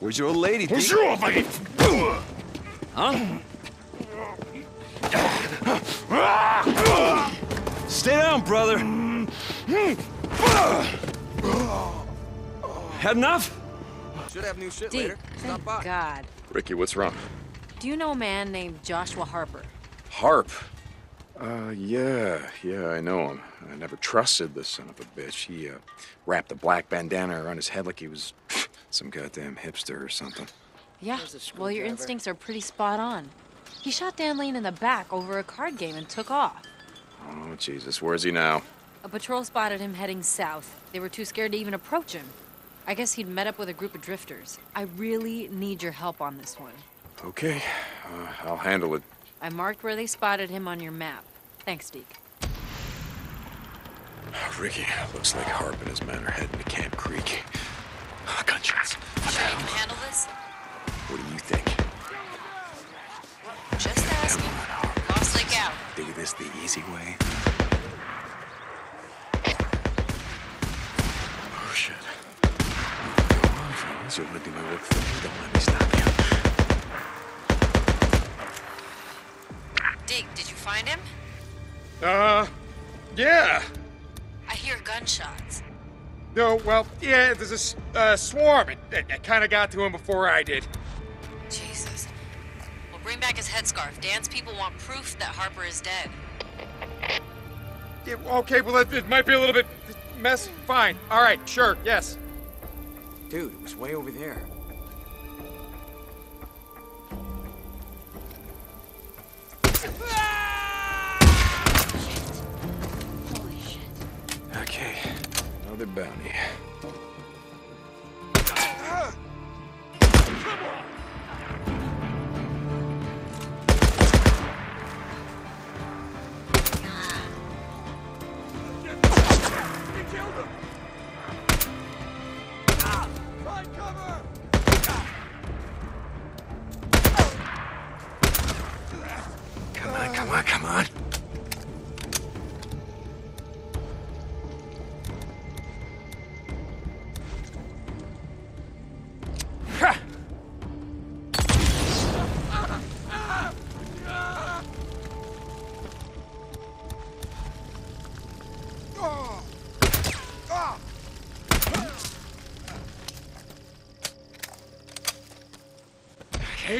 Where's your old lady, Deke? Huh? Stay down, brother. Had enough? Should have new shit Deke, later. Stop thank by. God. Ricky, what's wrong? Do you know a man named Joshua Harper? Harp. Uh, yeah, yeah, I know him. I never trusted this son of a bitch. He, uh, wrapped a black bandana around his head like he was some goddamn hipster or something. Yeah, well, your instincts are pretty spot on. He shot Dan Lane in the back over a card game and took off. Oh, Jesus, where's he now? A patrol spotted him heading south. They were too scared to even approach him. I guess he'd met up with a group of drifters. I really need your help on this one. Okay, uh, I'll handle it. I marked where they spotted him on your map. Thanks, Deke. Ricky, looks like Harp and his men are heading to Camp Creek. Ah, Gunshots. Sure you can handle this? What do you think? Just asking. Lost Lake out. Do this the easy way? Oh, shit. Come on, fellas. You're gonna do my work for me. Don't let me stop you. Deke, did you find him? Uh, yeah. I hear gunshots. No, well, yeah, there's a uh, swarm. It, it, it kind of got to him before I did. Jesus. Well, bring back his headscarf. Dan's people want proof that Harper is dead. Yeah, okay, well, it, it might be a little bit mess. Fine. All right, sure, yes. Dude, it was way over there. Come on, come on, come on.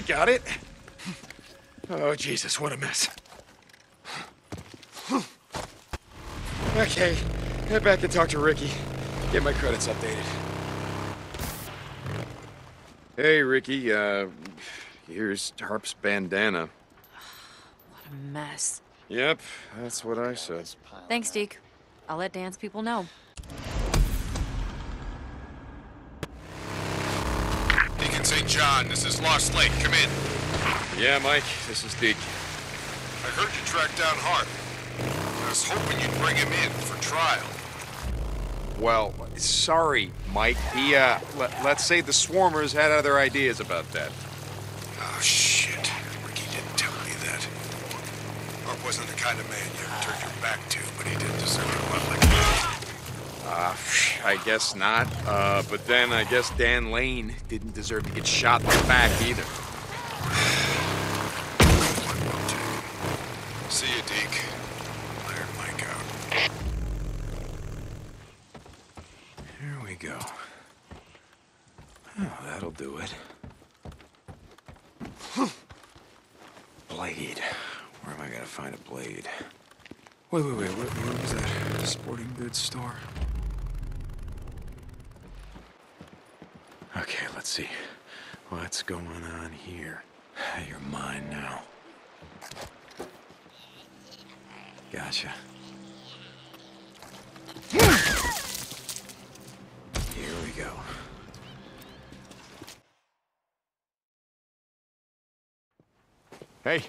Got it. Oh, Jesus, what a mess. Okay, head back and talk to Ricky. Get my credits updated. Hey, Ricky, uh, here's Harp's bandana. What a mess. Yep, that's what I said. Thanks, Deke. I'll let Dan's people know. Deacon St. John, this is Lost Lake. Come in. Yeah, Mike, this is Deke. I heard you tracked down Harp. I was hoping you'd bring him in for trial. Well, sorry, Mike. He, uh, let, let's say the Swarmers had other ideas about that. Oh, shit. Ricky didn't tell me that. Harp wasn't the kind of man you ever turned your back to, but he didn't deserve a one like that. Uh, I guess not. Uh, but then I guess Dan Lane didn't deserve to get shot in the back either. See you, Deke. Iron Mike out. Here we go. Oh, that'll do it. Blade. Where am I gonna find a blade? Wait, wait, wait. Where, where was that sporting goods store? Okay, let's see. What's going on here? You're mine now. Gotcha. Here we go. Hey,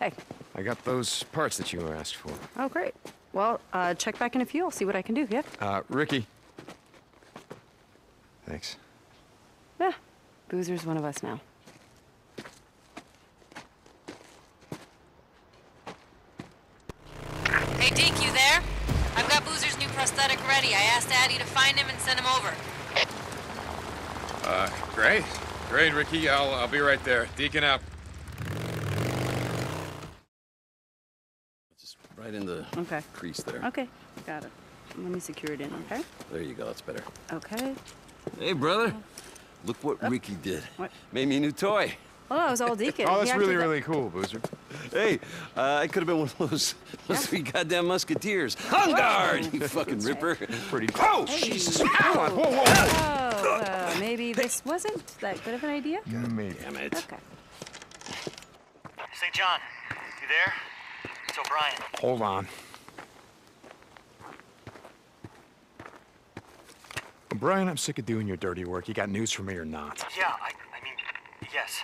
Hey. I got those parts that you asked for. Oh, great. Well, uh, check back in a few. I'll see what I can do. Yeah. Uh, Ricky. Thanks. Yeah. Boozer's one of us now. Hey, Deke, you there? I've got Boozer's new prosthetic ready. I asked Addy to find him and send him over. Uh, great. Great, Ricky. I'll, I'll be right there. Deacon out. Just right in the Okay. crease there. Okay, got it. Let me secure it in, okay? There you go. That's better. Okay. Hey, brother. Look what Ricky did. What? Made me a new toy. Oh, that was all Deacon. Oh, that's acted really, like- really cool, Boozer. Hey, uh, I could have been one of those, those three goddamn musketeers. On guard, you fucking ripper. Pretty. Oh, Jesus! Whoa, whoa, whoa! Oh, uh, maybe this wasn't that good of an idea? Maybe. Damn it. Okay. St. John, you there? It's O'Brian. Hold on. Brian, I'm sick of doing your dirty work. You got news for me or not? Yeah, I, I mean, yes,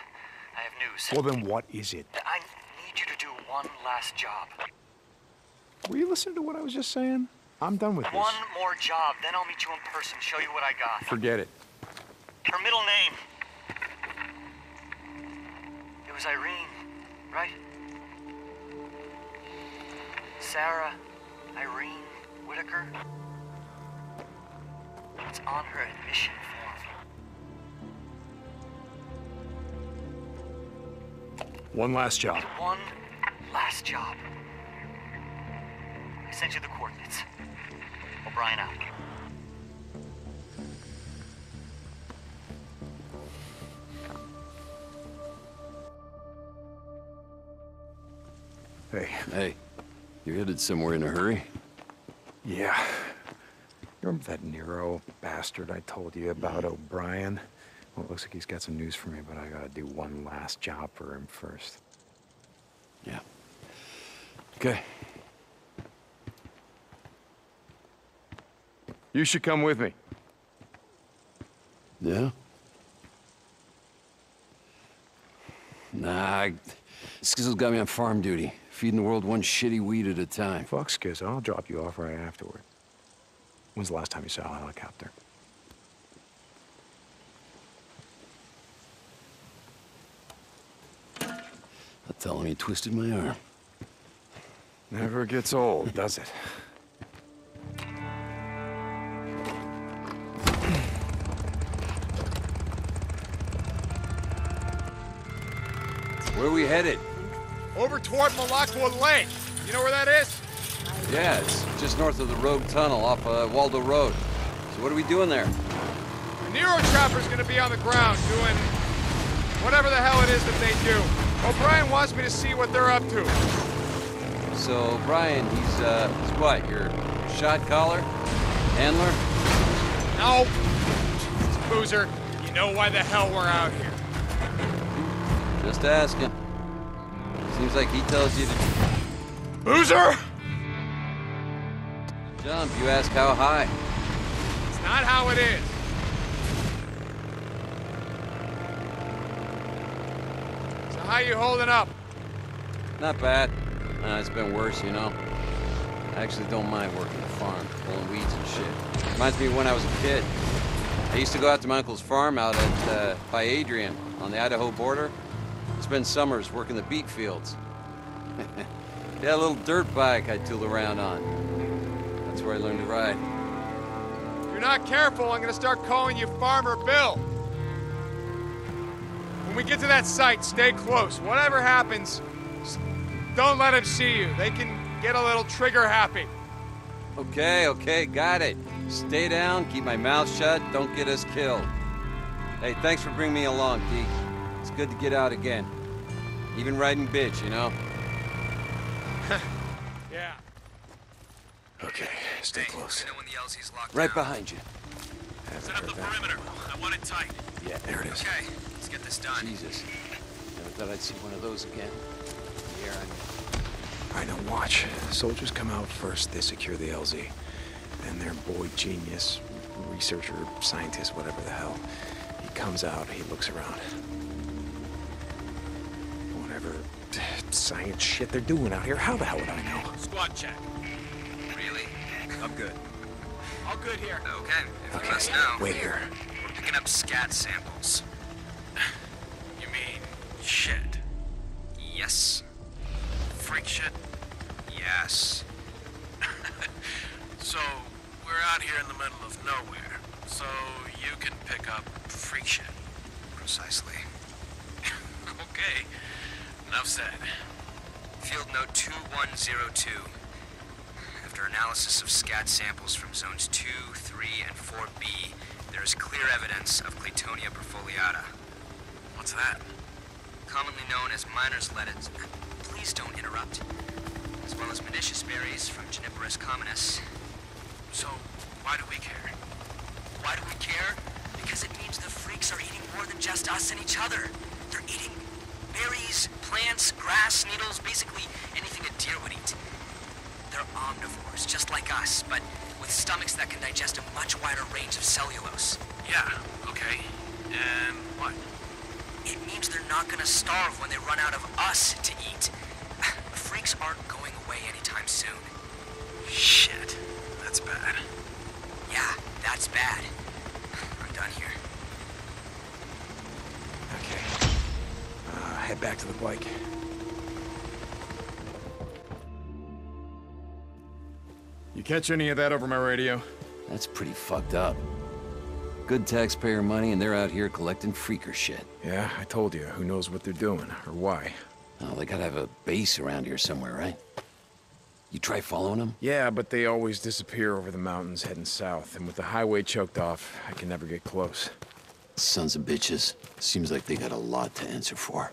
I have news. Well, then what is it? I need you to do one last job. Were you listening to what I was just saying? I'm done with this. One more job, then I'll meet you in person, show you what I got. Forget it. Her middle name. It was Irene, right? Sarah Irene Whitaker. It's on her admission form. One last job. One last job. I sent you the coordinates. O'Brian out. Hey. Hey, you're headed somewhere in a hurry? Yeah. You remember that Nero bastard I told you about, mm-hmm. O'Brian? Well, it looks like he's got some news for me, but I gotta do one last job for him first. Yeah. Okay. You should come with me. Yeah? Nah, I, Skizzo's got me on farm duty, feeding the world one shitty weed at a time. Fuck Skiz, I'll drop you off right afterward. When's the last time you saw a helicopter? I'll tell him he twisted my arm. Never gets old, does it? Where are we headed? Over toward Malakwa Lake. You know where that is? Yeah, it's just north of the Rogue Tunnel off uh, Waldo Road. So what are we doing there? The Nero Trapper's gonna be on the ground doing whatever the hell it is that they do. O'Brian wants me to see what they're up to. So, Brian, he's, uh, he's what, your shot caller? Handler? No. Boozer. You know why the hell we're out here. Just asking. Seems like he tells you to Boozer! jump. You ask how high. It's not how it is. So how you holding up? Not bad. Uh, it's been worse, you know. I actually don't mind working the farm, pulling weeds and shit. Reminds me of when I was a kid. I used to go out to my uncle's farm out at uh, by Adrian on the Idaho border. Spend summers working the beet fields. yeah, a little dirt bike I tool around on. That's where I learned to ride. If you're not careful, I'm gonna start calling you Farmer Bill. When we get to that site, stay close. Whatever happens, don't let them see you. They can get a little trigger happy. Okay, okay, got it. Stay down, keep my mouth shut, don't get us killed. Hey, thanks for bringing me along, Deke. It's good to get out again. Even riding bitch, you know? Yeah. Okay, stay close. when the LZ's locked Right behind you. Set up the perimeter. I want it tight. Yeah, there it is. Okay, let's get this done. Jesus. Never thought I'd see one of those again. Here I am. All right, now watch. Soldiers come out first, they secure the LZ. Then their boy genius, researcher, scientist, whatever the hell, he comes out, he looks around. Whatever science shit they're doing out here, how the hell would I know? Squad check. Really? I'm good. All good here. Okay, if you must know. wait here. We're picking up scat samples. You mean shit? Yes. Freak shit? Yes. So, we're out here in the middle of nowhere, so you can pick up freak shit. precisely. Enough said. Field note 2102. After analysis of scat samples from zones 2, 3, and 4B, there is clear evidence of Claytonia perfoliata. What's that? Commonly known as miner's lettuce. Please don't interrupt. As well as menicious berries from Juniperus communis. So, why do we care? Why do we care? Because it means the freaks are eating more than just us and each other. They're eating berries, plants, grass, needles, basically anything a deer would eat. They're omnivores, just like us, but with stomachs that can digest a much wider range of cellulose. Yeah, okay. And what? It means they're not gonna starve when they run out of us to eat. The freaks aren't going away anytime soon. Shit, that's bad. Yeah, that's bad. I'm done here. Okay. Uh, head back to the bike. You catch any of that over my radio? That's pretty fucked up. Good taxpayer money, and they're out here collecting freaker shit. Yeah, I told you. Who knows what they're doing, or why. Oh, they gotta have a base around here somewhere, right? You try following them? Yeah, but they always disappear over the mountains heading south, and with the highway choked off, I can never get close. Sons of bitches. Seems like they got a lot to answer for.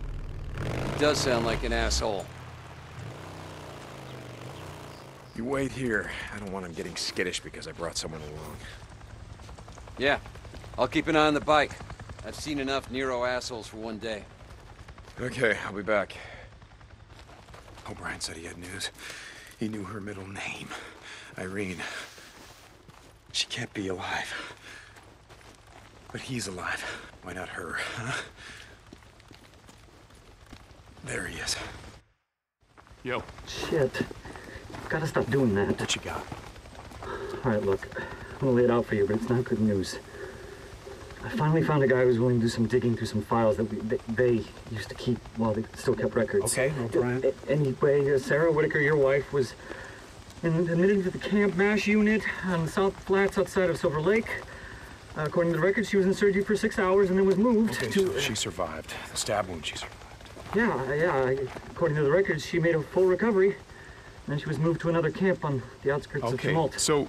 Does sound like an asshole. You wait here. I don't want him getting skittish because I brought someone along. Yeah, I'll keep an eye on the bike. I've seen enough Nero assholes for one day. Okay, I'll be back. Oh, O'Brian said he had news. He knew her middle name. Irene. She can't be alive. But he's alive. Why not her, huh? There he is. Yo, Shit. Gotta stop doing that. What you got? All right, look. I'm gonna lay it out for you, but it's not good news. I finally found a guy who was willing to do some digging through some files that we, they, they used to keep while they still kept records. Okay, O'Brian. A- Anyway, uh, Sarah Whitaker, your wife, was in, admitted to the Camp MASH unit on the South Flats outside of Silver Lake. Uh, according to the records, she was in surgery for six hours and then was moved Okay, to. so she survived. The stab wound, she survived. Yeah, yeah. According to the records, she made a full recovery. And then she was moved to another camp on the outskirts of Okay, Tumalo. so...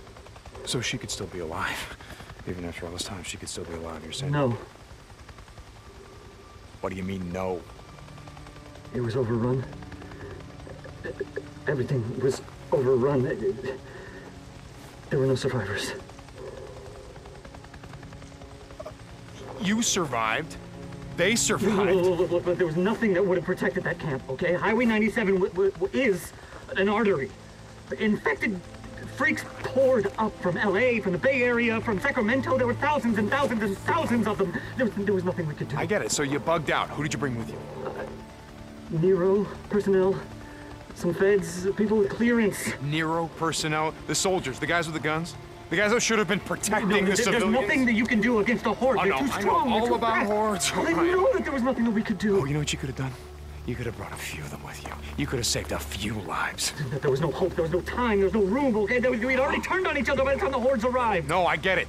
So she could still be alive. Even after all this time, she could still be alive, you're saying? No, What do you mean, no? it was overrun. Everything was overrun. There were no survivors. You survived. They survived. look, look, look, look, there was nothing that would have protected that camp, okay? Highway 97 w- w- w- is an artery. Infected freaks poured up from LA, from the Bay Area, from Sacramento. There were thousands and thousands and thousands of them. There was, there was nothing we could do. I get it. So you bugged out. Who did you bring with you? Uh, Nero personnel, some feds, people with clearance. Nero personnel, the soldiers, the guys with the guns, the guys that should have been protecting No, the there- civilians. there's nothing that you can do against a horde. I oh, They're know, too I know strong. All too about fast. hordes, I O'Brian. know that there was nothing that we could do. Oh, you know what you could have done? You could have brought a few of them with you. You could have saved a few lives. There was no hope. There was no time. There was no room. Okay, There we'd already turned on each other by the time the hordes arrived. No, I get it.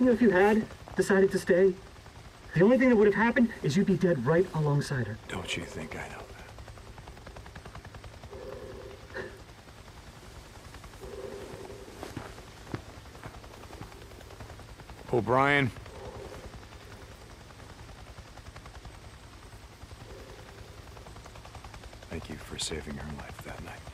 You know, if you had decided to stay, the only thing that would have happened is you'd be dead right alongside her. Don't you think I know that? O'Brian. Thank you for saving her life that night.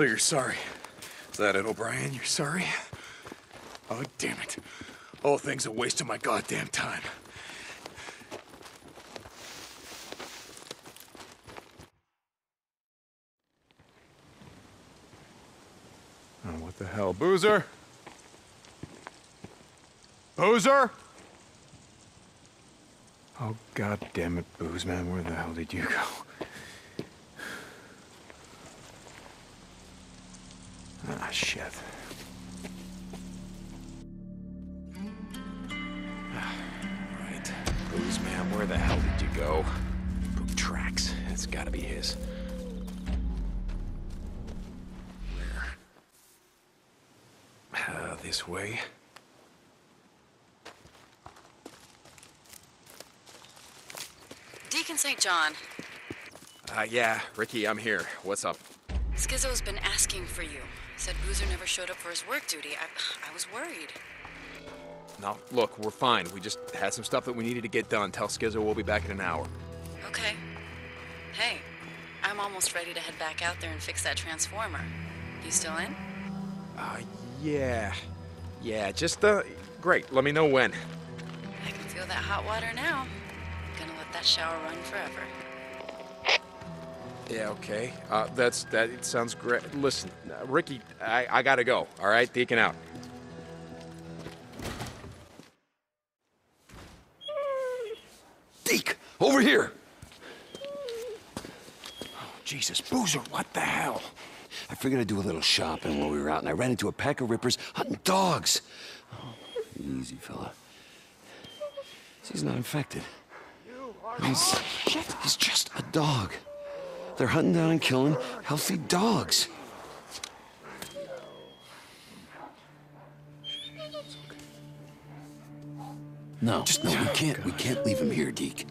So you're sorry? Is that it, O'Brian? You're sorry? Oh, damn it. Whole thing's a waste of my goddamn time. Oh, what the hell? Boozer? Boozer? Oh, god damn it, Booze Man, where the hell did you go? Ah, shit. right. Booze Man, where the hell did you go? Boot tracks. It's gotta be his. Where? Uh, this way? Deacon St. John, Uh, yeah, Ricky, I'm here. What's up? Skizzo's been asking for you. Said Boozer never showed up for his work duty. I, I was worried. No, look, we're fine. We just had some stuff that we needed to get done. Tell Skizzo we'll be back in an hour. Okay. Hey, I'm almost ready to head back out there and fix that transformer. You still in? Uh, yeah. Yeah, just, uh, great. Let me know when. I can feel that hot water now. Gonna let that shower run forever. Yeah, okay. Uh, that's, that it sounds great. Listen, uh, Ricky, I, I gotta go, all right? Deacon out. Deke, over here. Oh, Jesus, Boozer, what the hell? I figured I'd do a little shopping while we were out, and I ran into a pack of rippers hunting dogs. Oh, easy, fella. He's not infected. He's, he's just a dog. They're hunting down and killing healthy dogs. No, Just no, we can't. We can't leave him here, Deke.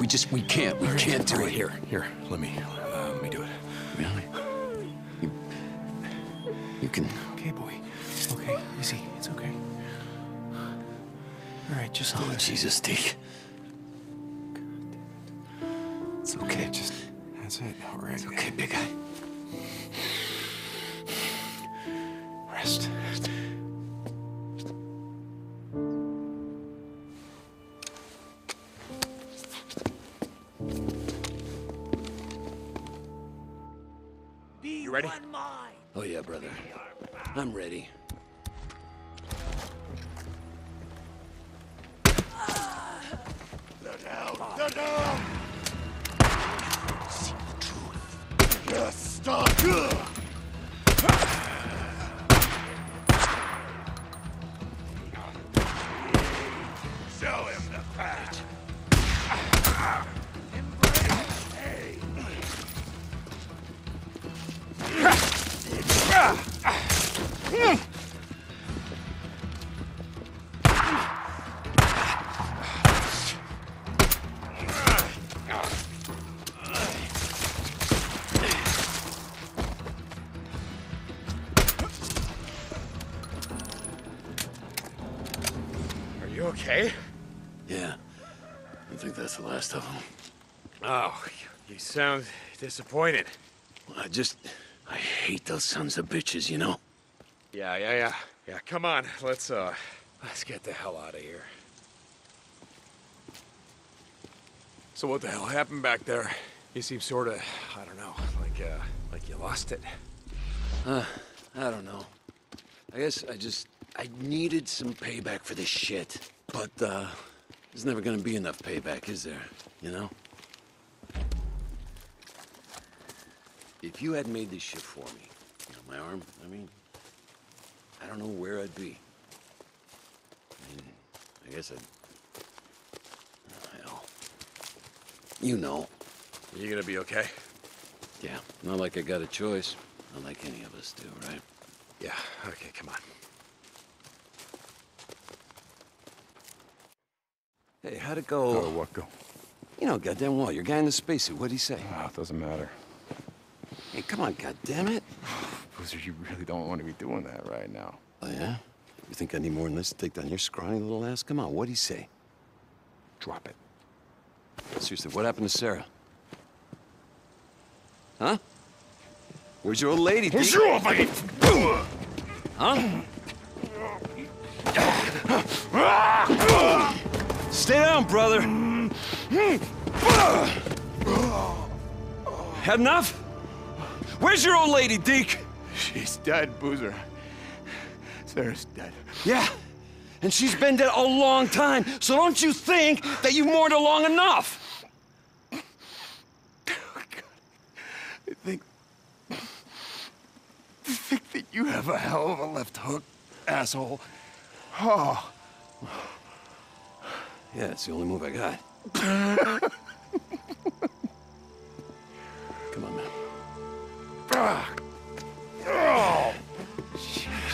we just, we can't. We can't do it. Here, here, let me, uh, let me do it. Really? You, you can. Okay, boy. Okay, easy. It's okay. All right, just Oh. Jesus, Deke. It's okay. Just, that's it. All right. It's okay, big guy. Rest. You ready? Oh, yeah, brother. I'm ready. Sound disappointed. I just. I hate those sons of bitches, you know? Yeah, yeah, yeah. Yeah, come on. Let's, uh, let's get the hell out of here. So what the hell happened back there? You seem sort of, I don't know, like, uh, like you lost it. Uh, I don't know. I guess I just. I needed some payback for this shit. But, uh, there's never gonna be enough payback, is there? You know? If you hadn't made this shit for me, you know, my arm, I mean, I don't know where I'd be. I mean, I guess I'd. oh, hell. You know. You gonna be okay? Yeah, not like I got a choice. Not like any of us do, right? Yeah, okay, come on. Hey, how'd it go? Oh, what go? You know, goddamn well, your guy in the spacesuit, what'd he say? Ah, it doesn't matter. Hey, come on, goddamn it. Boozer, you really don't want to be doing that right now. Oh, yeah? You think I need more than this to take down your scrawny little ass? Come on, what'd he say? Drop it. Seriously, what happened to Sarah? Huh? Where's your old lady? Where's your old lady? Huh? Stay down, brother. Had enough? Where's your old lady, Deke? She's dead, Boozer. Sarah's dead. Yeah, and she's been dead a long time, so don't you think that you've mourned her long enough? I think... I think that you have a hell of a left hook, asshole. Oh. Yeah, it's the only move I got. I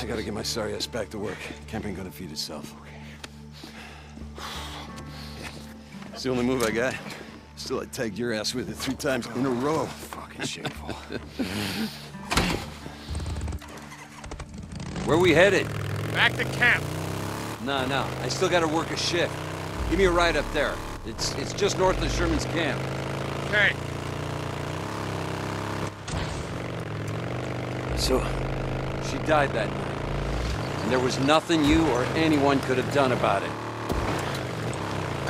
gotta get my sorry ass back to work. Camp ain't gonna feed itself. It's the only move I got. Still, I tagged your ass with it three times in a row. Fucking shameful. Where we headed? Back to camp. No, no. I still gotta work a shift. Give me a ride up there. It's it's just north of Sherman's camp. Okay. So, she died that night. And there was nothing you or anyone could have done about it.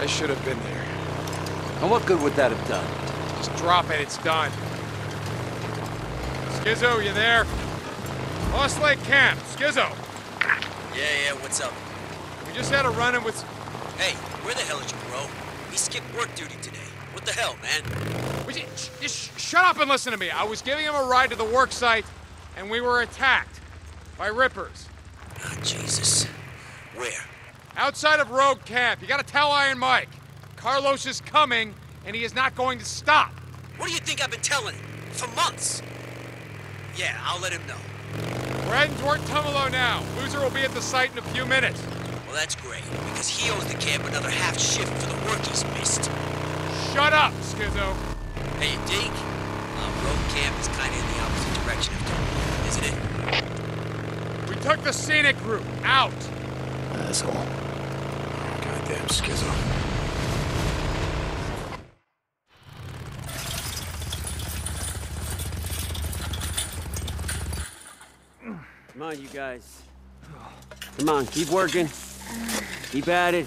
I should have been there. And what good would that have done? Just drop it. It's done. Skizzo, you there? Lost Lake Camp. Skizzo. Yeah, yeah, what's up? We just had a run-in with... Hey, where the hell is your bro? He skipped work duty today. What the hell, man? Would you, sh- just shut up and listen to me. I was giving him a ride to the work site, and we were attacked by Rippers. Ah, Jesus. Where? Outside of Rogue Camp. You gotta tell Iron Mike. Carlos is coming, and he is not going to stop. What do you think I've been telling him? For months. Yeah, I'll let him know. We're heading toward Tumalo now. Loser will be at the site in a few minutes. Well, that's great, because he owes the camp another half shift for the work he's missed. Shut up, Skizzo. Hey, Deke. Uh, Rogue Camp is kind of in the opposite direction of Tumalo, isn't it? We took the scenic route. Out. Asshole. Goddamn Skizzo. Come on, you guys. Come on, keep working. Keep at it.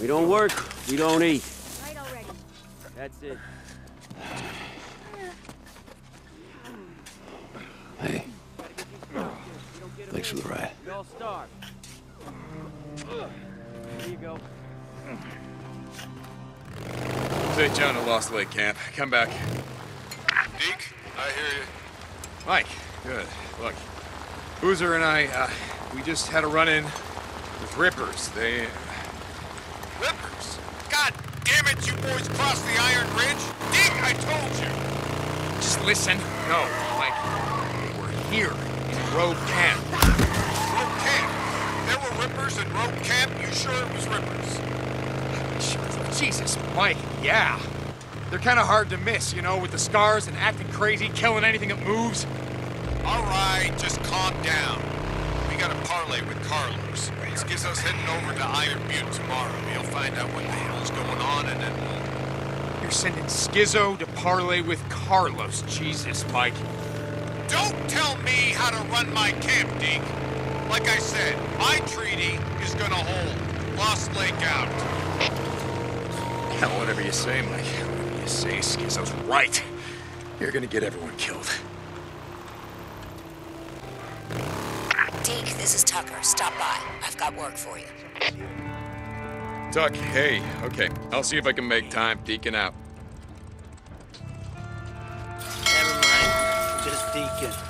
We don't work, we don't eat. Right already. That's it. Hey. Thanks for the ride. We all starve. Here you go. Say, John at Lost Lake Camp. Come back. Deke, I hear you. Mike, good. Look, Boozer and I, uh, we just had a run-in with Rippers. They... Rippers? God damn it, you boys crossed the Iron Ridge? Deke, I told you. Just listen. No, Mike. We're here in Rogue Camp. Rogue Camp. There were Rippers in Rogue Camp. You sure it was Rippers? Jesus, Mike, yeah. They're kind of hard to miss, you know, with the scars and acting crazy, killing anything that moves. All right, just calm down. We got a parlay with Carlos. This gets us heading over to Iron Butte tomorrow. He'll find out what the hell's going on, and then we'll... You're sending Skizzo to parlay with Carlos. Jesus, Mike. Don't tell me how to run my camp, Deke. Like I said, my treaty is gonna hold. Lost Lake out. Hell, whatever you say, Mike. Whatever you say, Skizzo's right. You're gonna get everyone killed. Deke, this is Tucker. Stop by. I've got work for you. Tuck, hey, okay. I'll see if I can make time. Deacon out. Never mind. Just Deacon.